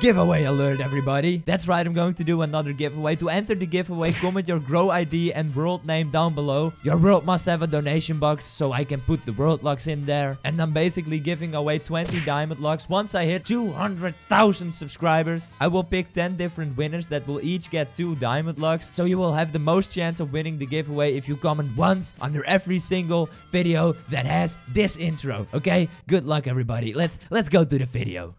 Giveaway alert, everybody. That's right, I'm going to do another giveaway. To enter the giveaway, comment your grow ID and world name down below. Your world must have a donation box so I can put the world locks in there. And I'm basically giving away 20 diamond locks. Once I hit 200,000 subscribers, I will pick 10 different winners that will each get 2 diamond locks. So you will have the most chance of winning the giveaway if you comment once under every single video that has this intro. Okay? Good luck, everybody. Let's let's go to the video.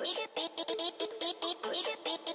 We could be, we could be.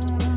Bye.